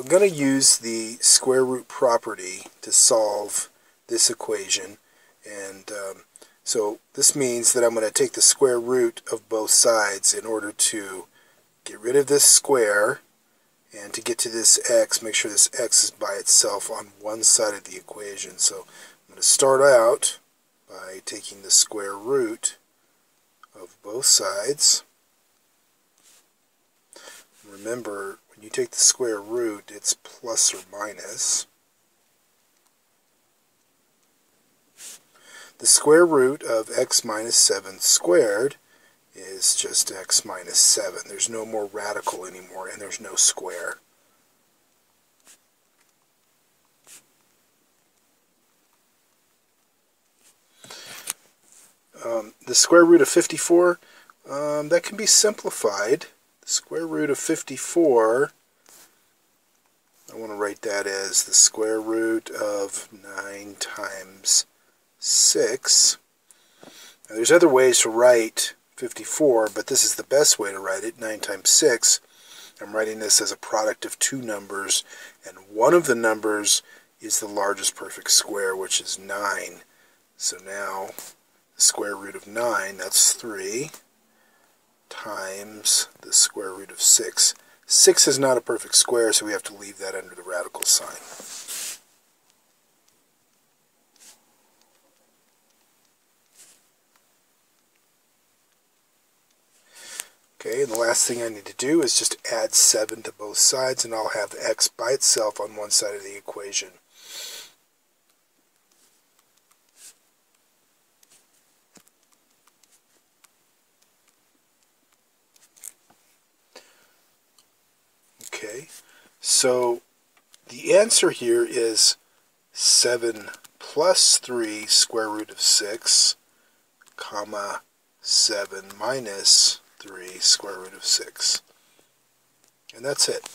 I'm going to use the square root property to solve this equation. And um, so this means that I'm going to take the square root of both sides in order to get rid of this square and to get to this x, make sure this x is by itself on one side of the equation. So I'm going to start out by taking the square root of both sides. Remember, you take the square root, it's plus or minus. The square root of x minus 7 squared is just x minus 7. There's no more radical anymore, and there's no square. Um, the square root of 54, um, that can be simplified. The square root of 54, I want to write that as the square root of 9 times 6. Now, there's other ways to write 54, but this is the best way to write it, 9 times 6. I'm writing this as a product of two numbers, and one of the numbers is the largest perfect square, which is 9. So now, the square root of 9, that's 3, times the square root of 6. 6 is not a perfect square, so we have to leave that under the radical sign. Okay, and the last thing I need to do is just add 7 to both sides, and I'll have x by itself on one side of the equation. So the answer here is 7 plus 3 square root of 6, comma 7 minus 3 square root of 6. And that's it.